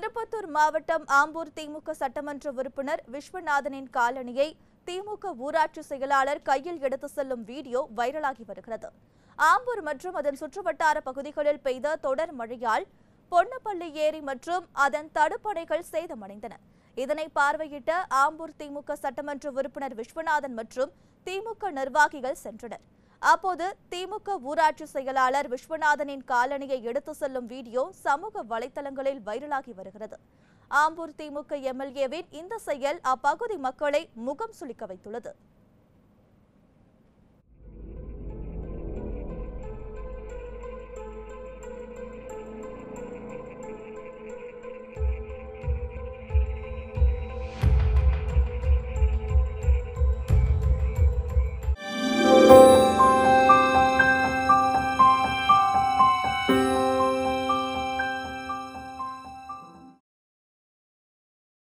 திருப்பத்தூர் மாவட்டம் ஆம்பூர் திமுக சட்டமன்ற உறுப்பினர் விஸ்வநாதனின் காலணியை திமுக ஊராட்சி செயலாளர் கையில் எடுத்து செல்லும் வீடியோ வைரலாகி வருகிறது. ஆம்பூர் மற்றும் அதன் சுற்றுவட்டார பகுதிகளில் பெய்த தொடர் மழையால் பொன்னப்பள்ளி ஏரி மற்றும் அதன் தடுப்பணைகள் சேதமடைந்தன. இதனை பார்வையிட்ட ஆம்பூர் திமுக சட்டமன்ற உறுப்பினர் விஸ்வநாதன் மற்றும் திமுக நிர்வாகிகள் சென்றனர். அப்போது திமுக ஊராட்சி செயலாளர் விஸ்வநாதனின் காலணியை எடுத்து செல்லும் வீடியோ சமூக வலைதளங்களில் வைரலாகி வருகிறது. ஆம்பூர் திமுக எம்எல்ஏவின் இந்த செயல் அப்பகுதி மக்களை முகம் சுளிக்க வைத்துள்ளது.